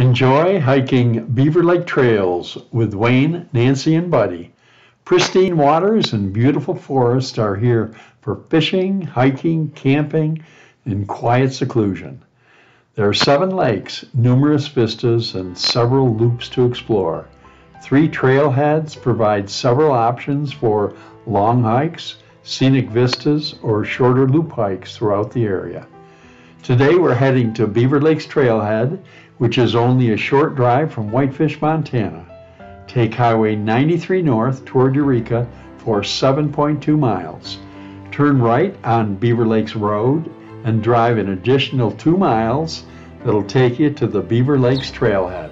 Enjoy hiking Beaver Lake trails with Wayne, Nancy, and Buddy. Pristine waters and beautiful forests are here for fishing, hiking, camping, and quiet seclusion. There are seven lakes, numerous vistas, and several loops to explore. Three trailheads provide several options for long hikes, scenic vistas, or shorter loop hikes throughout the area. Today we're heading to Beaver Lakes Trailhead, which is only a short drive from Whitefish, Montana. Take Highway 93 north toward Eureka for 7.2 miles. Turn right on Beaver Lakes Road and drive an additional two miles that'll take you to the Beaver Lakes Trailhead.